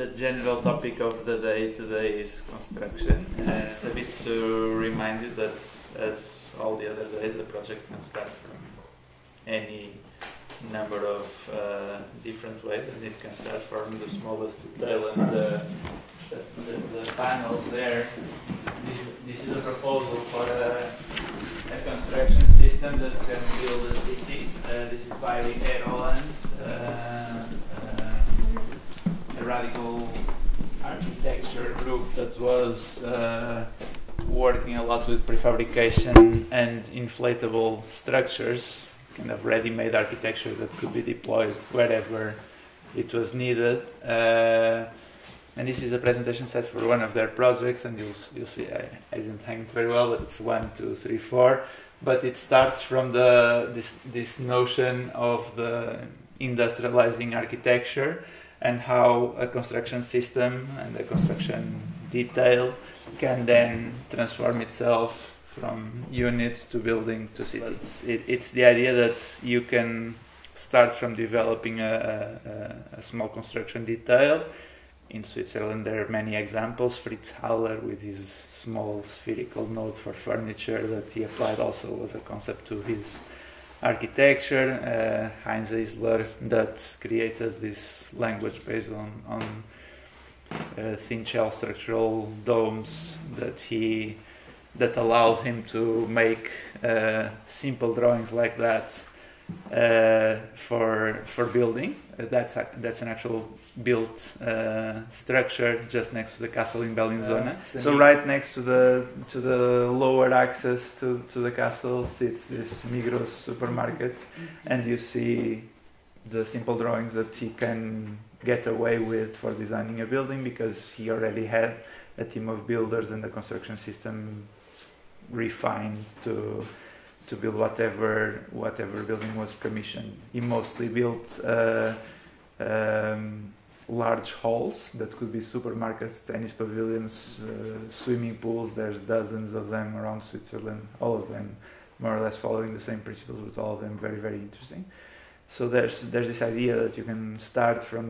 the general topic of the day today is construction. Uh, it's a bit to remind you that, as all the other days, the project can start from any number of uh, different ways, and it can start from the smallest detail and the, the, the, the panels there. This, this is a proposal for a, a construction system that can build a city. Uh, this is by Air Holland, uh, radical architecture group that was uh, working a lot with prefabrication and inflatable structures kind of ready-made architecture that could be deployed wherever it was needed. Uh, and this is a presentation set for one of their projects, and you'll you'll see I, I didn't hang it very well, but it's one, two, three, four. But it starts from the this this notion of the industrializing architecture and how a construction system and a construction detail can then transform itself from unit to building to cities. It, it's the idea that you can start from developing a, a, a, small construction detail. In Switzerland, there are many examples. Fritz Haller, with his small spherical node for furniture, that he applied also as a concept to his architecture. Uh, Heinz Isler, that created this language based on, on uh, thin shell structural domes that he that allowed him to make uh, simple drawings like that for for building. Uh, that's a, that's an actual built uh, structure just next to the castle in Bellinzona. so right next to the to the lower access to, to the castle sits this Migros supermarket, and you see the simple drawings that he can get away with for designing a building because he already had a team of builders and the construction system refined to to build whatever whatever building was commissioned. He mostly built uh, um, large halls that could be supermarkets, tennis pavilions, uh, swimming pools. There's dozens of them around Switzerland. All of them more or less following the same principles, but all of them very very interesting. So there's there's this idea that you can start from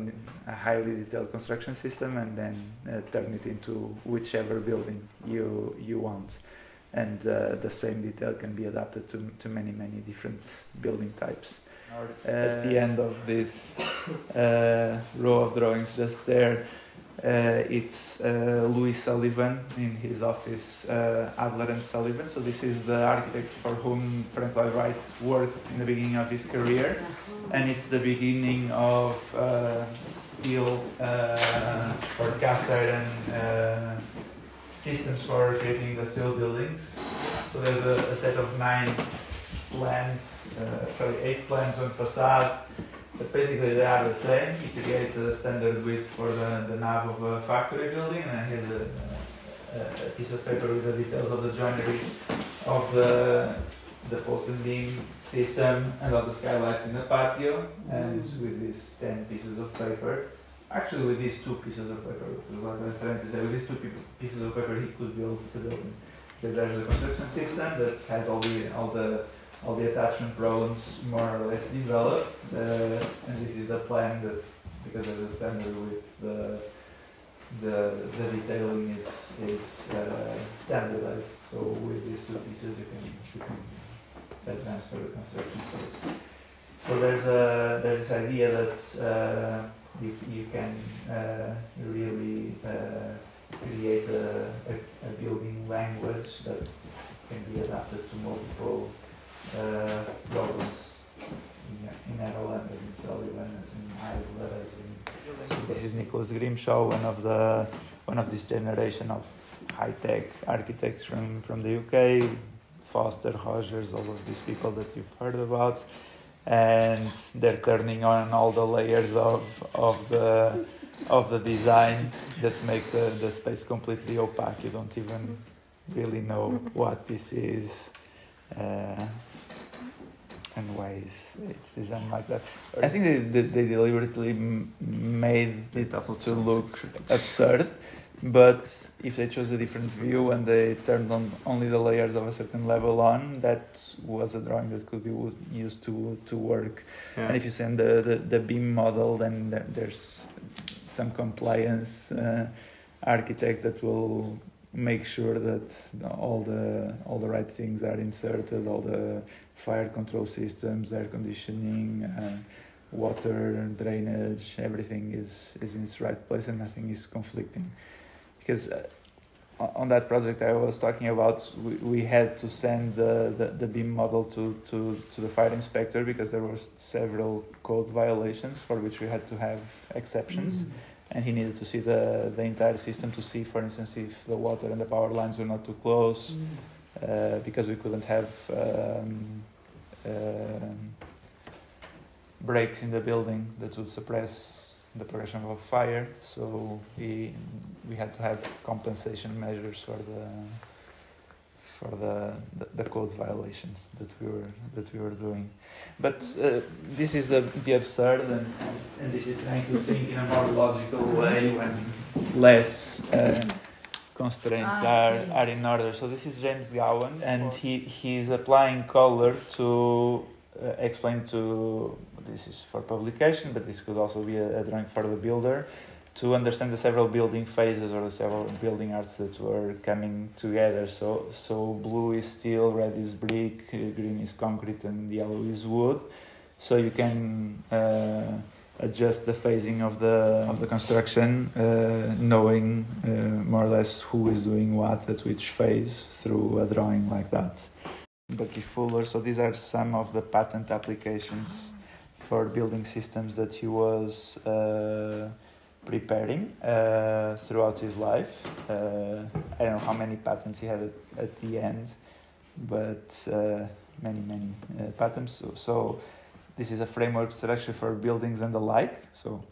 a highly detailed construction system and then uh, turn it into whichever building you you want and uh, the same detail can be adapted to, to many many different building types. Uh, At the end of this uh, row of drawings just there, uh, it's uh, Louis Sullivan in his office, uh, Adler and Sullivan. So this is the architect for whom Frank Lloyd Wright worked in the beginning of his career, and it's the beginning of steel for cast iron systems for creating industrial buildings. So there's a, a set of nine plans, uh, sorry, eight plans on facade, but basically they are the same. He creates a standard width for the, the nave of a factory building, and here's a, a, a piece of paper with the details of the joinery of the the post and beam system and all the skylights in the patio, and with these 10 pieces of paper Actually, with these two pieces of paper, with these two pieces of paper, he could build the building. Because there's a construction system that has all the all the all the attachment problems more or less developed, uh, and this is a plan that because there's a standard with the the the detailing is is uh, standardized. So with these two pieces, you can you can advance the construction phase. So there's a there's this idea that. Uh, you, you can uh, really uh, create a, a, a, building language that can be adapted to multiple uh, problems. In, in Netherlands, as in Sullivan, as in Isler, as in... This is Nicholas Grimshaw, one of the one of this generation of high-tech architects from, from the UK, Foster, Rogers, all of these people that you've heard about and they're turning on all the layers of of the of the design that make the, the space completely opaque. You don't even really know what this is uh, and why it's, it's designed like that. I think they, they, they deliberately made it to look absurd but if they chose a different view and they turned on only the layers of a certain level on, that was a drawing that could be used to to work. Yeah. And if you send the, the, the BIM model, then there's some compliance uh, architect that will make sure that all the all the right things are inserted, all the fire control systems, air conditioning, uh, water drainage, everything is is in its right place and nothing is conflicting. Because uh, on that project I was talking about, we, we had to send the, the, the BIM model to, to, to the fire inspector because there were several code violations for which we had to have exceptions. Mm. And he needed to see the, the entire system to see, for instance, if the water and the power lines were not too close, mm. uh, because we couldn't have um, uh, breaks in the building that would suppress the progression of a fire. So we we had to have compensation measures for the for the, the, the code violations that we were that we were doing. But uh, this is the the absurd, and, and this is trying to think in a more logical way when less. Uh, constraints ah, are, are in order. So this is James Gowan, and he, he's applying color to explain to this is for publication, but this could also be a, a, drawing for the builder to understand the several building phases or the several building arts that were coming together. So, so blue is steel, red is brick, uh, green is concrete, and yellow is wood. So you can uh, adjust the phasing of the of the construction, uh, knowing uh, more or less who is doing what at which phase through a drawing like that. Bucky Fuller. So these are some of the patent applications for building systems that he was uh, preparing uh, throughout his life. Uh, I don't know how many patents he had at, at the end, but uh, many, many uh, patents. So, so, this is a framework structure for buildings and the like. So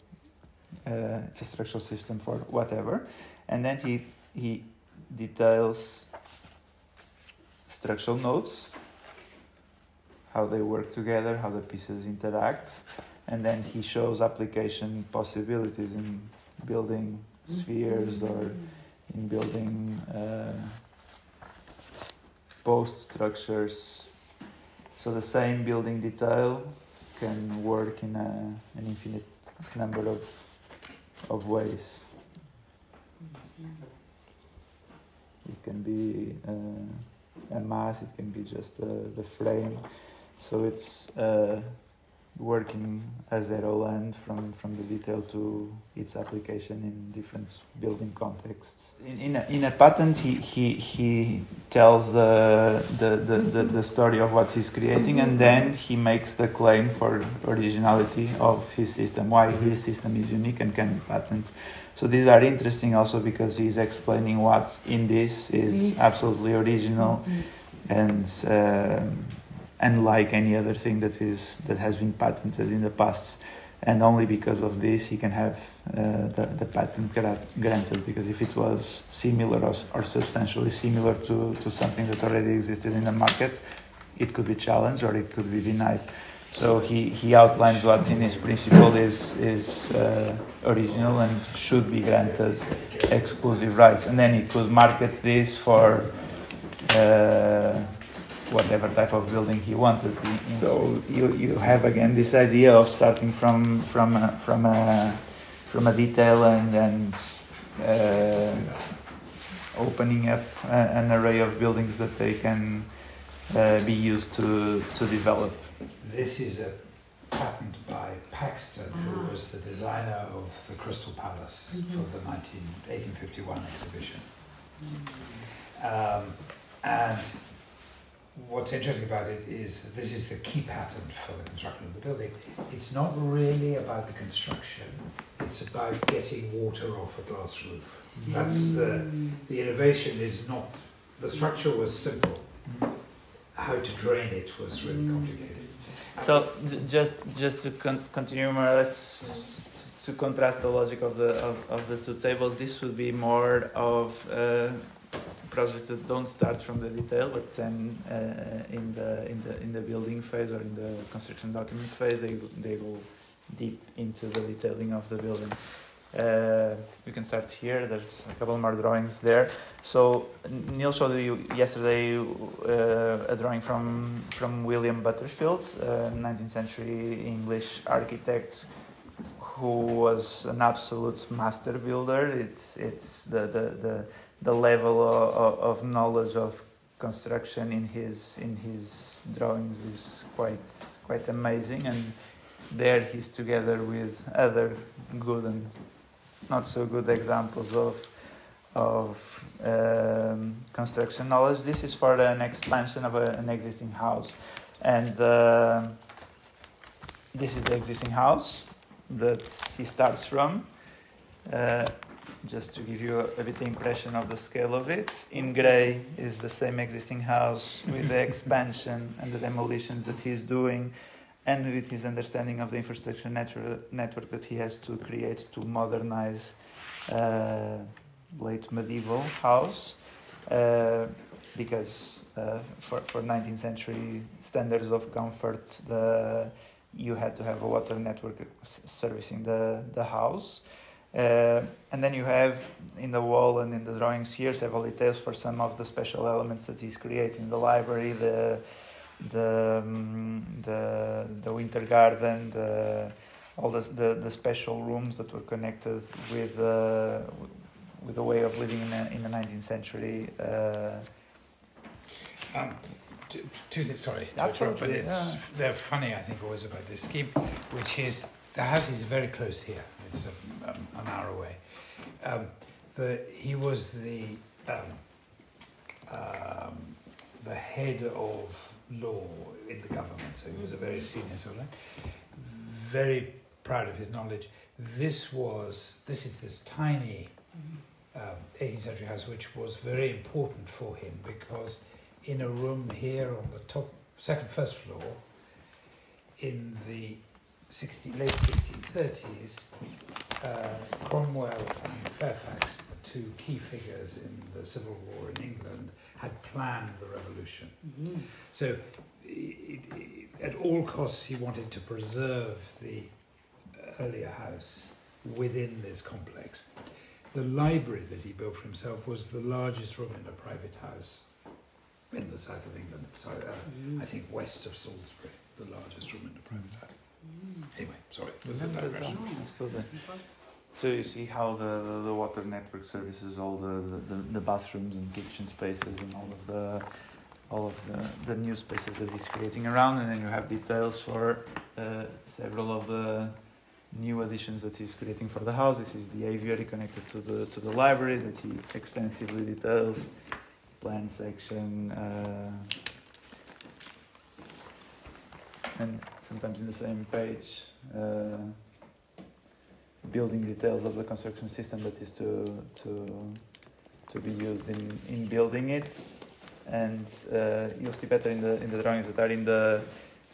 uh, it's a structural system for whatever. And then he, he details structural nodes, how they work together, how the pieces interact, and then he shows application possibilities in building spheres or in building uh, post structures. So the same building detail can work in a, an infinite number of, of ways. It can be uh, a mass, it can be just the, the frame. So it's uh, working as zero land from, from the detail to its application in different building contexts. In, in, a, in a patent, he, he, he tells the, the, the, the, the story of what he's creating and then he makes the claim for originality of his system, why his system is unique and can be patented. So these are interesting also because he's explaining what's in this is yes. absolutely original mm-hmm. and um, unlike any other thing that is that has been patented in the past. And only because of this he can have uh, the, the patent granted. Because if it was similar or, or substantially similar to, to something that already existed in the market, it could be challenged or it could be denied. So he, he outlines what in his principle is, is uh, original and should be granted exclusive rights. And then he could market this for uh, whatever type of building he wanted. So you, you have again this idea of starting from, from, a, from, a, from a detail and, and uh, opening up a, an array of buildings that they can uh, be used to, to develop this is a patent by Paxton, who ah. was the designer of the Crystal Palace mm-hmm. for the 19, 1851 exhibition. Mm. Um, and what's interesting about it is this is the key pattern for the construction of the building. It's not really about the construction, it's about getting water off a glass roof. That's the, mm. the innovation is not, the structure was simple. Mm. How to drain it was really mm. complicated. So just just to con- continue more or less to contrast the logic of the of, of the two tables, this would be more of uh, projects that don't start from the detail, but then uh, in the in the in the building phase or in the construction document phase, they they go deep into the detailing of the building. Uh, we can start here. There's a couple more drawings there. So Niall showed you yesterday uh, a drawing from from William Butterfield, uh, 19th century English architect, who was an absolute master builder. It's it's the the the, the level of, of knowledge of construction in his in his drawings is quite quite amazing and there he's together with other good and not so good examples of of um, construction knowledge. This is for an expansion of a, an existing house, and uh, this is the existing house that he starts from. Uh, just to give you a, a, bit the impression of the scale of it. In grey is the same existing house with the expansion and the demolitions that he's doing, and with his understanding of the infrastructure network, network that he has to create to modernize uh, late medieval house. Uh, because uh, for, for 19th century standards of comfort, the you had to have a water network servicing the, the house. Uh, and then you have in the wall and in the drawings here several details for some of the special elements that he's creating the library, the, the, um, the, the winter garden, the, all the, the, the special rooms that were connected with, uh, with the way of living in, the, in the 19th century. Uh, um, two, two things, sorry, Absolutely, but yeah. they're funny, I think, always about this scheme, which is the house is very close here. It's a, um, an hour away. Um, the, he was the um, um, the head of law in the government, so he was a very senior sort of. Very proud of his knowledge. This was this is this tiny um, 18th century house, which was very important for him because in a room here on the top, second, first floor, in the 60, late 1630s, uh, Cromwell and Fairfax, the two key figures in the Civil War in England, had planned the revolution. Mm-hmm. So, it, it, at all costs, he wanted to preserve the earlier house within this complex. The library that he built for himself was the largest room in a private house in the south of England, so uh, mm. I think west of Salisbury, the largest room in the private house. Mm. Anyway, sorry, was that digression? So, the, so you see how the, the, the, water network services all the, the, the bathrooms and kitchen spaces and all of the all of the, the new spaces that he's creating around, and then you have details for uh, several of the new additions that he's creating for the house. This is the aviary connected to the to the library that he extensively details plan section, uh, and sometimes in the same page, uh, building details of the construction system that is to to to be used in, in building it, and uh, you'll see better in the in the drawings that are in the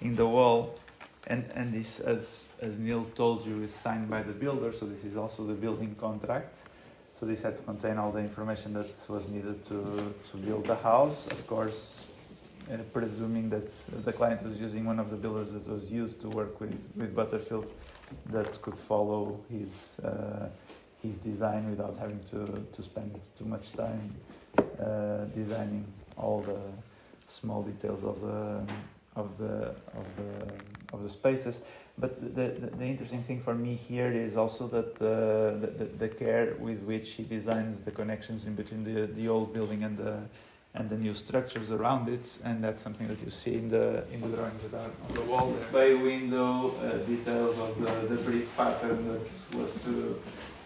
in the wall. And, and this, as, as Niall told you, is signed by the builder, so this is also the building contract. So this had to contain all the information that was needed to, to build the house. Of course, uh, presuming that the client was using one of the builders that was used to work with, with Butterfield that could follow his, uh, his design without having to, to spend too much time uh, designing all the small details of the, of the, of the, of the spaces. But the, the, the, interesting thing for me here is also that the, the, the, care with which he designs the connections in between the, the old building and the, and the new structures around it, and that's something that you see in the in the drawings that are on the wall. Bay window, uh, details of the, the brick pattern that was to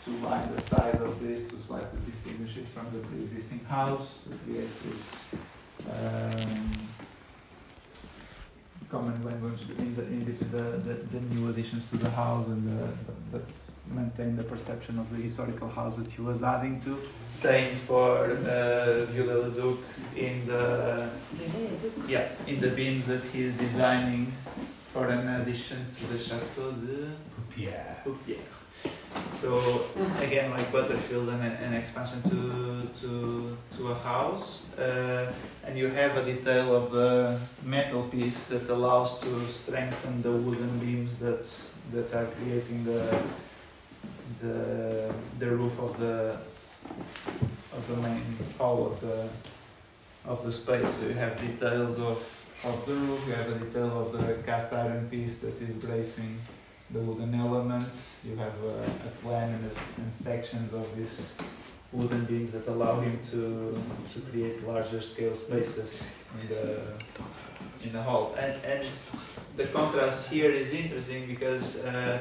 to line the side of this to slightly distinguish it from the existing house to common language in, the, in between the, the, the, new additions to the house and the, but maintain the perception of the historical house that he was adding to. Same for uh, Viollet-le-Duc in the yeah in the beams that he is designing for an addition to the Chateau de Pierre. So again, like Butterfield, an, an expansion to to to a house, uh, and you have a detail of the metal piece that allows to strengthen the wooden beams that that are creating the the the roof of the of the main hall of the of the space. So you have details of of the roof. You have a detail of the cast iron piece that is bracing the wooden elements. You have a, a plan and, a, and sections of these wooden beams that allow him to to create larger scale spaces in the in the hall. And and the contrast here is interesting because. Uh,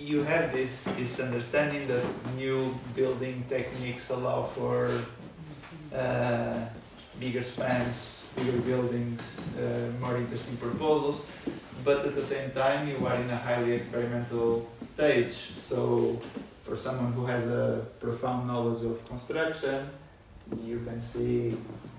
you have this, this understanding that new building techniques allow for uh, bigger spans, bigger buildings, uh, more interesting proposals, but at the same time you are in a highly experimental stage. So for someone who has a profound knowledge of construction, you can see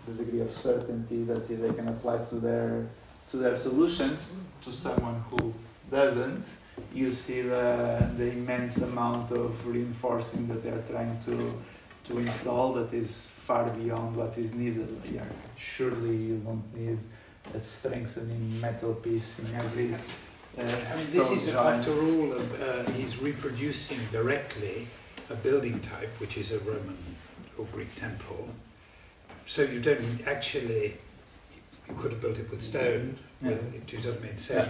the degree of certainty that they can apply to their to their solutions. To someone who doesn't, you see the, the immense amount of reinforcing that they are trying to to install that is far beyond what is needed. Yeah, surely you won't need a strengthening metal piece in every. Uh, I mean, this is after all, uh, he's reproducing directly a building type, which is a Roman or Greek temple. So you don't actually, you could have built it with stone. Yeah. With, do you know what I Yeah.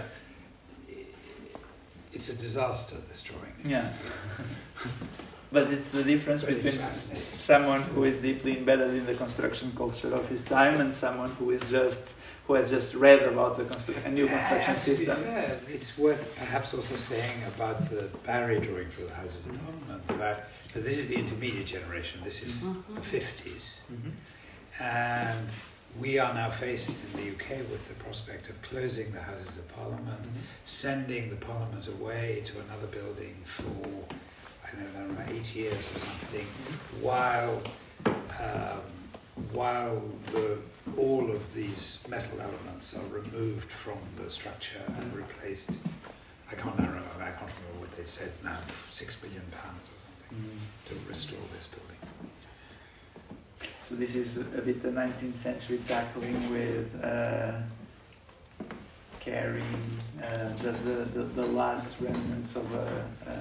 it's a disaster. This drawing. Yeah. but it's the difference between someone who is deeply embedded in the construction culture of his time and someone who is just who has just read about a, constru- a new construction to be system. fair, it's worth perhaps also saying about the Barry drawing for the Houses of Parliament that so this is the intermediate generation. This is the fifties. Mhm. And we are now faced in the UK with the prospect of closing the Houses of Parliament, sending the Parliament away to another building for, I don't know, eight years or something, while, um, while the, all of these metal elements are removed from the structure and replaced. I can't remember, I can't remember what they said now, six billion pounds or something Mm. to restore this building. So this is a bit the 19th century tackling with uh, carrying uh, the, the, the, the last remnants of a, a,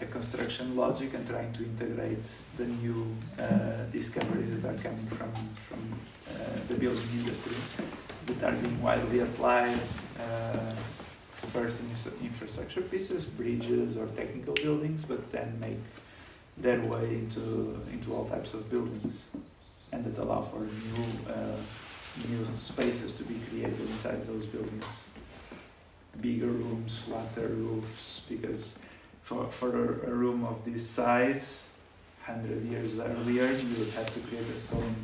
a construction logic and trying to integrate the new uh, discoveries that are coming from, from uh, the building industry that are being widely applied uh, first in infrastructure pieces, bridges or technical buildings, but then make their way into, into all types of buildings and that allow for new uh, new spaces to be created inside those buildings. Bigger rooms, flatter roofs, because for, for a, a room of this size, 100 years earlier, you would have to create a stone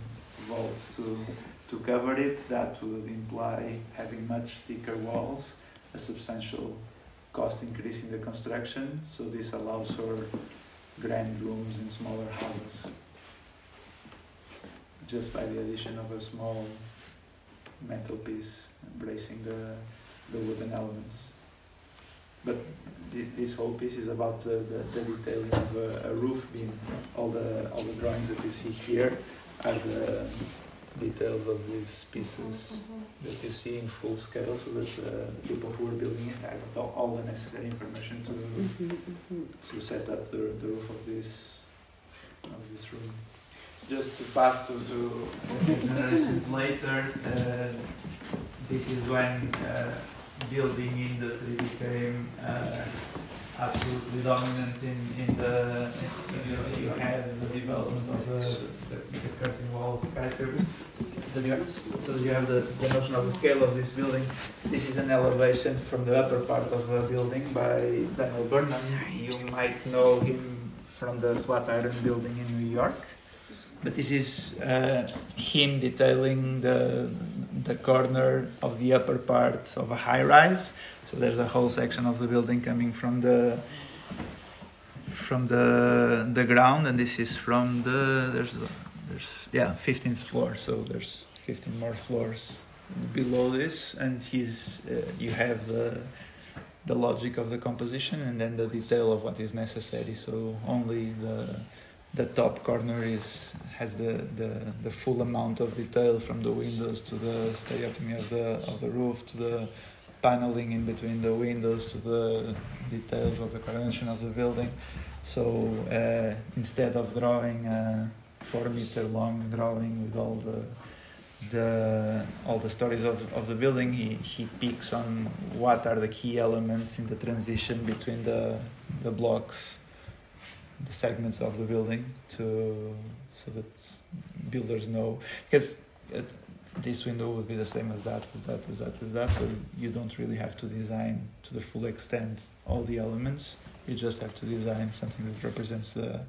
vault to, to cover it. That would imply having much thicker walls, a substantial cost increase in the construction. So this allows for grand rooms in smaller houses just by the addition of a small metal piece bracing the, the wooden elements. But thi- this whole piece is about the, the, of a, a roof beam. All the, all the drawings that you see here are the details of these pieces that you see in full scale so that uh, the people who are building it have all, all the necessary information to, to set up the, the roof of this, of this room just to pass to, to generations later, uh, this is when uh, building industry became uh, absolutely dominant in, in the, you, you had the development of the, the curtain wall skyscraper. So you have, so you have the, the notion of the scale of this building. This is an elevation from the upper part of a building by Daniel Burnham. You might know him from the Flatiron building in New York. But this is uh, him detailing the, the corner of the upper part of a high rise. So there's a whole section of the building coming from the from the the ground, and this is from the there's there's yeah 15th floor. So there's 15 more floors below this, and he's uh, you have the the logic of the composition and then the detail of what is necessary. So only the the top corner is has the, the, the full amount of detail from the windows to the stereotomy of the of the roof to the paneling in between the windows to the details of the coronation of the building. So uh, instead of drawing a four meter long drawing with all the the all the stories of, of the building. He he picks on what are the key elements in the transition between the the blocks, the segments of the building, to so that builders know because. It, this window would be the same as that, as that, as that, as that. So you don't really have to design to the full extent all the elements. You just have to design something that represents the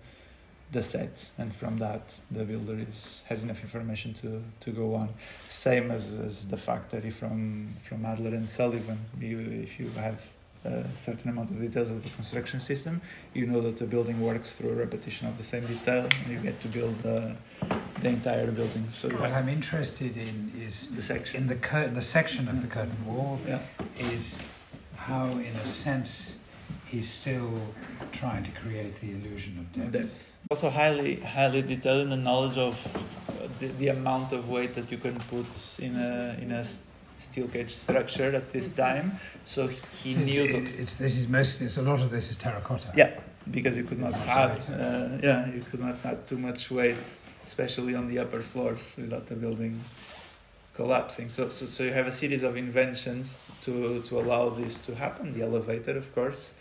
the set, and from that the builder is has enough information to, to go on. Same as, as the factory from from Adler and Sullivan. You, if you have a certain amount of details of the construction system, you know that the building works through a repetition of the same detail, and you get to build the, the entire building. So What I'm interested in is the section. in the cur- the section of the curtain wall Yeah. is how, in a sense, he's still trying to create the illusion of depth. depth. Also highly highly detailed in the knowledge of uh, the, the amount of weight that you can put in a in a steel cage structure at this time. So he It's, knew it- it's, this is mostly, it's, a lot of this is terracotta. Yeah. because you could not have uh, yeah you could not add too much weight, especially on the upper floors without the building collapsing. So so, so you have a series of inventions to to allow this to happen. The elevator, of course.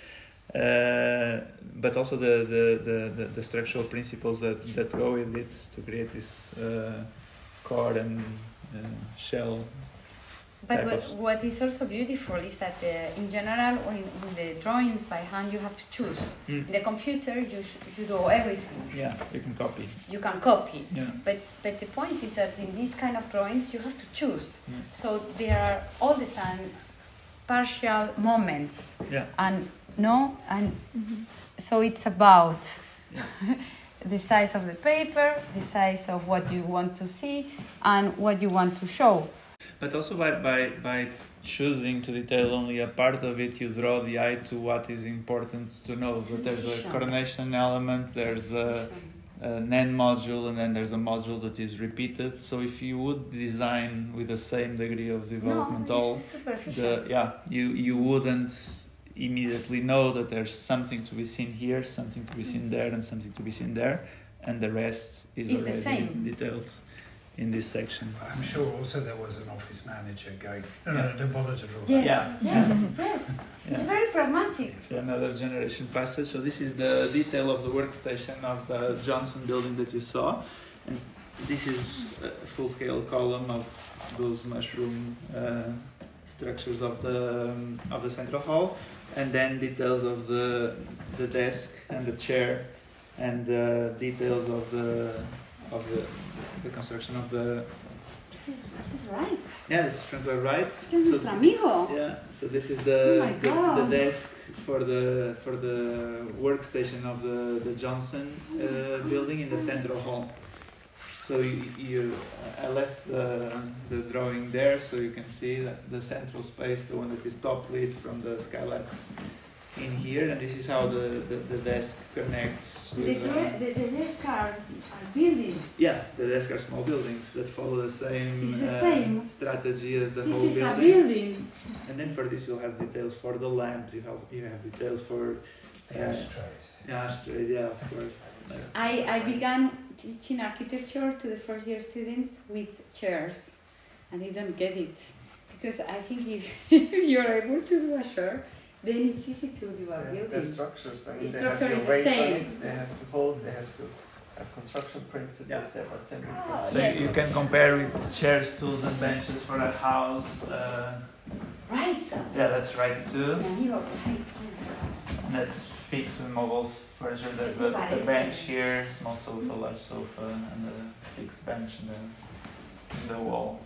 Uh, but also the, the, the, the, the structural principles that, that go with it to create this uh, core and uh, shell But what, of- what is also beautiful is that uh, in general, in, in the drawings by hand, you have to choose. Mm. In the computer, you, sh- you do everything. Yeah, you can copy. You can copy. Yeah. But, but the point is that in these kind of drawings, you have to choose. Mm. So there are all the time partial moments. Yeah. And no, and so it's about Yeah. the size of the paper, the size of what you want to see, and what you want to show. But also by, by, by choosing to detail only a part of it, you draw the eye to what is important to know. But there's a coordination element, there's a, an end module, and then there's a module that is repeated. So if you would design with the same degree of development, no, all this is super the yeah, you you wouldn't immediately know that there's something to be seen here, something to be seen mm. there, and something to be seen there, and the rest is It's the already same. detailed in this section. I'm sure also there was an office manager going, no, no, Yeah. no, don't bother to draw Yes, that. Yeah. yes, yes. Yeah. It's very pragmatic. So another generation passage. So this is the detail of the workstation of the Johnson building that you saw, and this is a full-scale column of those mushroom uh, structures of the um, of the central hall, and then details of the the desk and the chair, and the details of the of the the construction of the This is, this is right. yeah, this is from the right. This is So- nuestro amigo. yeah, so this is Oh the, my the, the desk for the for the workstation of the the Johnson uh, building in the central hall. So you, you I left the, the drawing there so you can see that the central space, the one that is top lit from the skylights in here, and this is how the, the, the desk connects The, with. dre- uh, the, the desk are, are buildings. yeah, the desk are small buildings that follow the same, It's the uh, same. strategy as the This whole is a building. building. And then for this you'll have details for the lamps, you have you have details for The Yeah. ashtrays. yeah, ashtrays, yeah, of course. I, I began teaching architecture to the first year students with chairs. And they don't get it. Because I think if, if you're able to do a chair, then it's easy to do a Yeah, the building. structures, I The mean, they structure have is to the same. it, they have to hold, they have to have construction principles, Yeah. they have assembly Oh. So yes. you, you can compare with chairs, stools, and benches for a house. Uh, Right. yeah, that's right too. Mi amigo, right. And that's fixed and mobile furniture. There's a, a bench here, small sofa, large sofa, and a fixed bench in the, in the wall.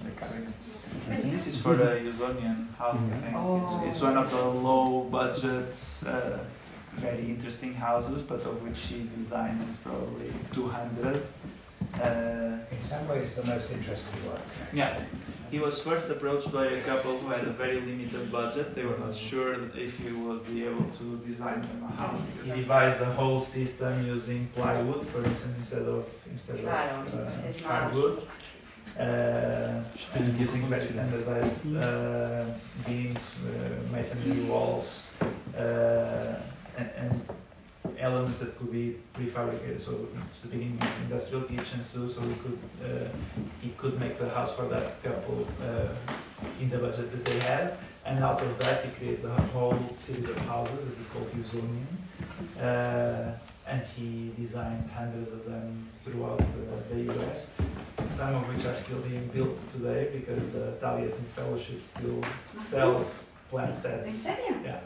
And The this is for the Usonian house, I think. It's, it's one of the low budget, uh, very interesting houses, but of which he designed probably 200. Uh, In some ways, the most interesting work. yeah, he was first approached by a couple who had a very limited budget. They were not sure if he would be able to design them a house. He devised the whole system using plywood, for instance, instead of instead of entonces uh, hardwood. Uh, and using very standardized uh, beams, uh, masonry walls, uh, and, and elements that could be prefabricated. So it's the beginning of industrial kitchens too. So we could uh, he could make the house for that couple uh, in the budget that they had, and out of that he created a whole series of houses that he called Usonian. Uh, and he designed hundreds of them throughout the, the US, some of which are still being built today because the Taliesin Fellowship still sells plant sets. Yeah.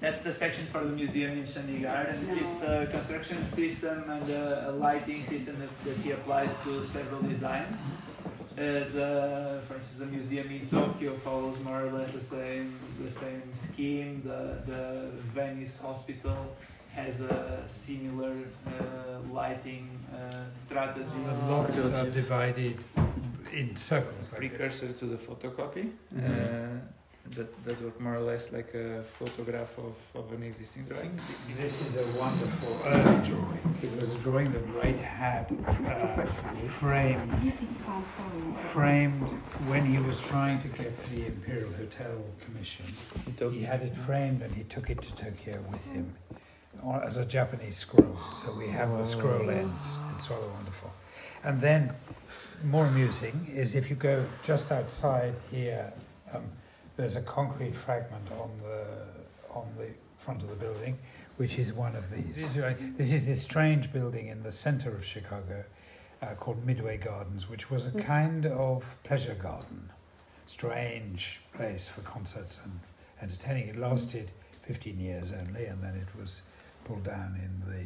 That's the section for the museum in Chandigarh, and it's a construction system and a, a lighting system that, that he applies to several designs. Uh, the, for instance, the museum in Tokyo follows more or less the same the same scheme. The the Venice Hospital has a similar uh, lighting uh, strategy. The lots are divided in circles like this. precursor to the photocopy. Mhm. Uh, that, that was more or less like a photograph of, of an existing drawing. This is a wonderful early drawing. It was a drawing that Wright had uh, framed, This is I'm sorry. framed when he was trying to get the Imperial Hotel commission. He had it framed and he took it to Tokyo with him or- as a Japanese scroll. So we have the scroll ends. It's rather wonderful. And then, more amusing is if you go just outside here, um, there's a concrete fragment on the on the front of the building, which is one of these. This is, this is this strange building in the center of Chicago uh, called Midway Gardens, which was a kind of pleasure garden, strange place for concerts and entertaining. It lasted 15 years only, and then it was pulled down in the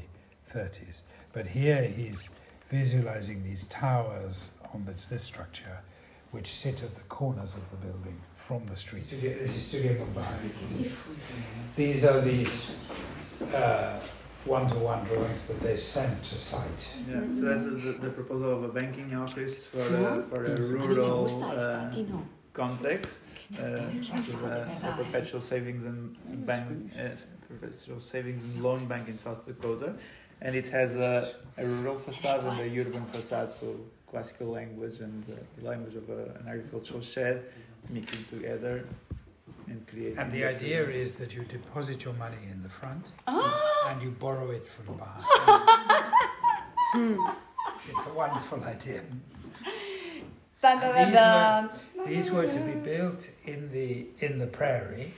30s. But here he's visualizing these towers on this, this structure, which sit at the corners of the building from the street. This is Studio Mumbai. These are these uh, one-to-one drawings that they sent to site. Yeah, so that's the, the proposal of a banking office for a, for a A mí me rural uh, esta, a ti context, uh, Tienes razón, a, de a verdad. perpetual savings and bank, uh, perpetual savings and loan bank in South Dakota, and it has a, a rural facade and a urban facade, so classical language and uh, the language of a, an agricultural shed mixing together and creating. And the idea uh, is that you deposit your money in the front Ah! and you borrow it from the behind. it's a wonderful idea. Dun, And dun, these dun, dun. These were to be built in the in the prairie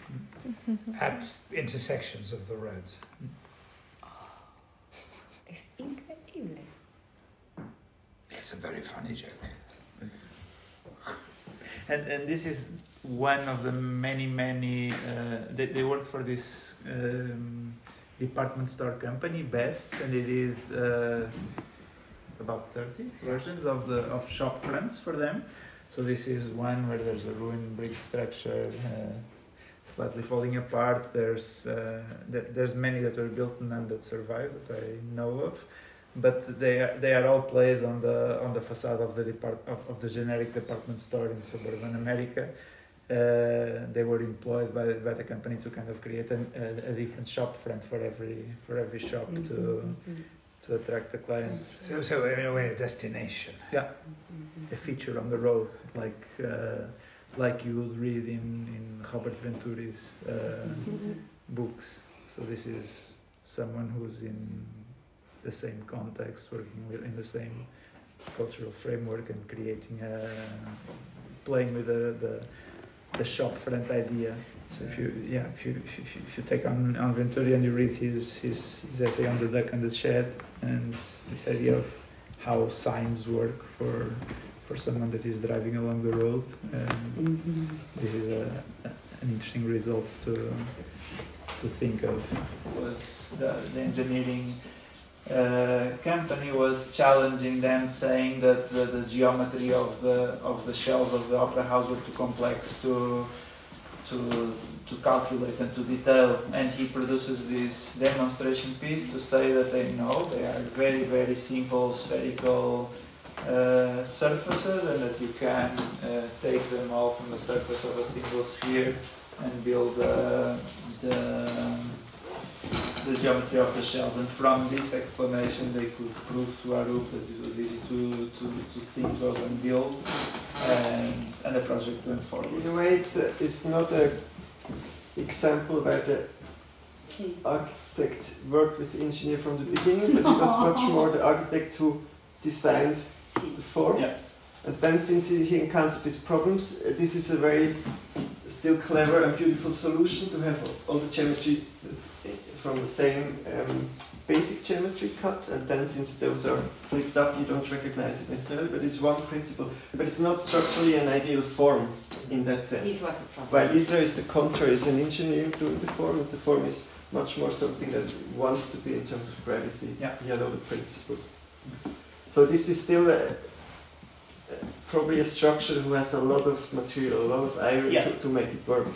at intersections of the roads. Es increíble. It's a very funny joke. And, and this is one of the many, many. Uh, they, they work for this um, department store company, Best, and they did uh, about 30 versions of the of shop fronts for them. So this is one where there's a ruined brick structure, uh, slightly falling apart. There's uh, there, there's many that were built and none that survived that I know of but they are, they are all placed on the on the facade of the depart of, of the generic department store in suburban America. Uh, they were employed by, by the company to kind of create an, a, a different shop front for every for every shop to to attract the clients. So, so in a way, a destination. Yeah, a feature on the road, like uh, like you would read in in Robert Venturi's uh, books. So this is someone who's in the same context, working with, in the same cultural framework and creating a playing with the the, the shop front idea. So if you yeah if you if you, if you take on on Venturi and you read his his his essay on the duck and the shed and this idea of how signs work for for someone that is driving along the road. Um, this is a, a, an interesting result to to think of. Was the, the engineering uh, company was challenging them, saying that the, the geometry of the of the shelves of the opera house was too complex to to to calculate and to detail. And he produces this demonstration piece to say that they know they are very very simple spherical uh, surfaces and that you can uh, take them all from the surface of a single sphere and build uh, the, the geometry of the shells. And from this explanation, they could prove to Arup that it was easy to, to, to think of and build, and, and the project went forward. In a way, it's, a, it's not an example where the architect worked with the engineer from the beginning, but it was much more the architect who designed the form. Yeah. And then, since he, he encountered these problems, uh, this is a very still clever and beautiful solution to have all the geometry uh, from the same um, basic geometry cut. And then, since those are flipped up, you don't recognize it necessarily, but it's one principle. But it's not structurally an ideal form in that sense. This was a problem. While Isler is the contrary, is an engineer doing the form, and the form is much more something that wants to be in terms of gravity. Yeah. He had all the principles. So this is still a, a- probably a structure who has a lot of material, a lot of iron Yeah. to, to make it work.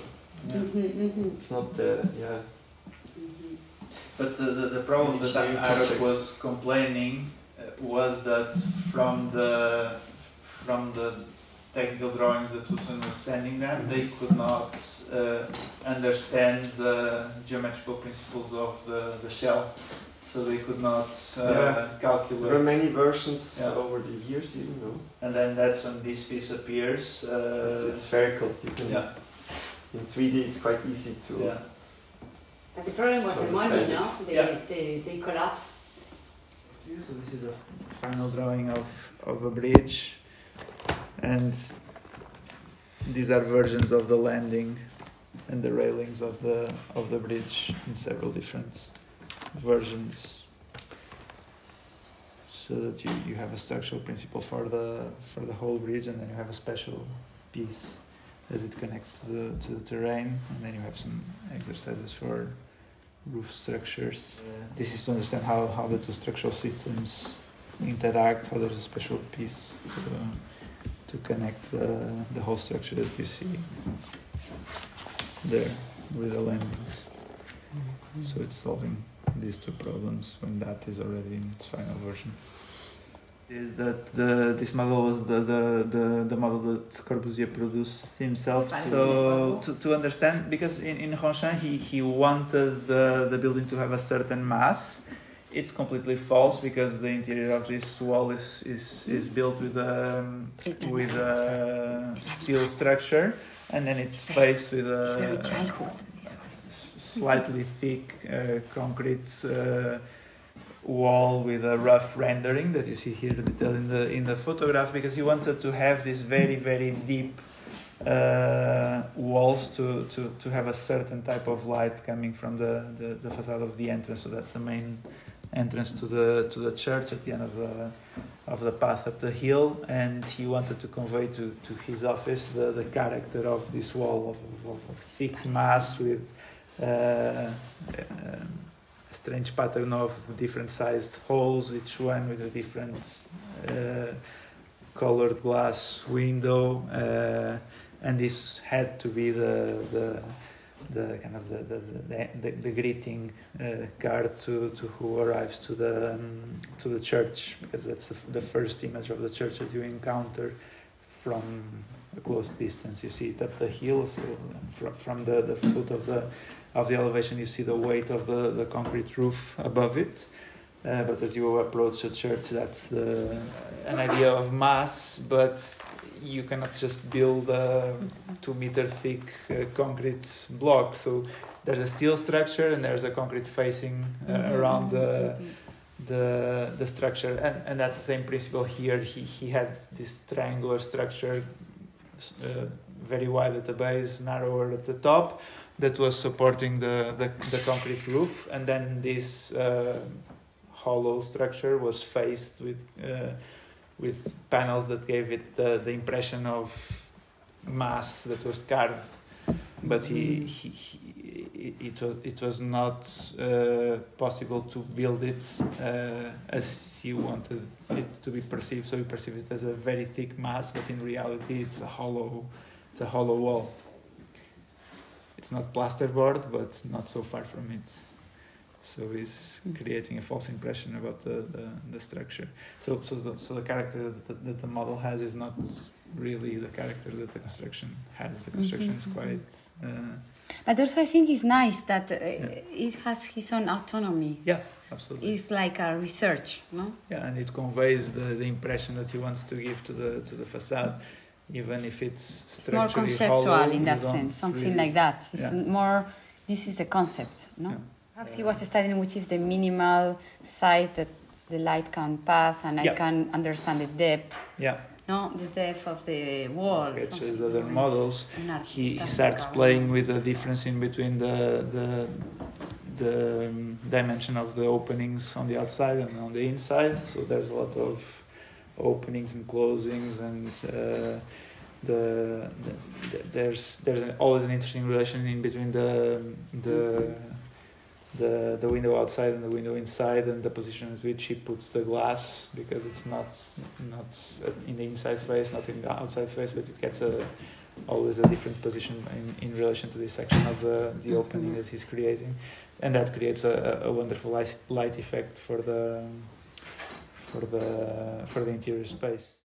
Yeah. Mhm, mhm, It's not the yeah. Mhm. But the, the, the problem that Arup was complaining uh, was that from the from the technical drawings that Utzon was sending them, they could not uh, understand the geometrical principles of the, the shell, so they could not uh, Yeah. calculate. There are many versions Yeah. over the years, even though And then that's when this piece appears. it's, Uh, it's spherical. You can yeah, in 3D it's quite easy to. yeah. But the problem was So the it's money, standard. no? They, Yeah. they, they collapsed. So this is a final drawing of, of a bridge, and these are versions of the landing and the railings of the of the bridge in several different versions. So that you, you have a structural principle for the for the whole bridge, and then you have a special piece as it connects to the to the terrain, and then you have some exercises for roof structures. This is to understand how, how the two structural systems interact, how there's a special piece to, to connect the, the whole structure that you see there with the landings. Mm-hmm. So it's solving these two problems when that is already in its final version. Is that the this model was the the, the, the model that Corbusier produced himself. So to, to understand because in, in Ronchamp he, he wanted the, the building to have a certain mass. It's completely false because the interior of this wall is, is, is built with a with a steel structure and then it's faced with a It's very childhood. This was. s- slightly thick uh, concrete uh, wall with a rough rendering that you see here in the in the photograph because he wanted to have these very very deep uh, walls to, to, to have a certain type of light coming from the, the, the facade of the entrance. So that's the main entrance to the to the church at the end of the of the path up the hill. And he wanted to convey to, to his office the, the character of this wall of, of, of thick mass with uh, um, a strange pattern of different sized holes, each one with a different uh, colored glass window, uh, and this had to be the the, the kind of the the, the, the, the greeting uh, card to, to who arrives to the um, to the church because that's the, the first image of the church that you encounter from a close distance. You see it up the hill, so from, from the, the foot of the of the elevation you see the weight of the, the concrete roof above it. Uh, but as you approach the church, that's the, an idea of mass, but you cannot just build a two meter thick uh, concrete block. So there's a steel structure and there's a concrete facing uh, around the, the, the structure. And, and that's the same principle here. He, he had this triangular structure, uh, very wide at the base, narrower at the top that was supporting the, the, the concrete roof, and then this uh, hollow structure was faced with uh, with panels that gave it the, the impression of mass that was carved. But he, he, he it was it was not uh, possible to build it uh, as he wanted it to be perceived. So he perceived it as a very thick mass, but in reality, it's a hollow, it's a hollow wall it's not plasterboard, but not so far from it. So he's creating a false impression about the, the, the structure. So so the, so the character that, that the model has is not really the character that the construction has. The construction is quite uh, But also, I think it's nice that uh, it has his own autonomy. yeah, absolutely. It's like a research, no? Yeah, and it conveys the, the impression that he wants to give to the to the facade, even if it's It's more conceptual hollow, in that sense, something really- like that. It's yeah. more. This is a concept, no? Yeah. Perhaps he was studying which is the minimal size that the light can pass, and I can understand the depth. Yeah, No, the depth of the wall. sketches something other models. He, he starts playing with the difference in between the the the dimension of the openings on the outside and on the inside. So there's a lot of openings and closings and. Uh, the, the, the there's there's an, always an interesting relation in between the the the the window outside and the window inside and the position at which he puts the glass because it's not not in the inside face not in the outside face but it gets a always a different position in, in relation to this section of the, the opening that he's creating and that creates a, a wonderful light, light effect for the for the for the interior space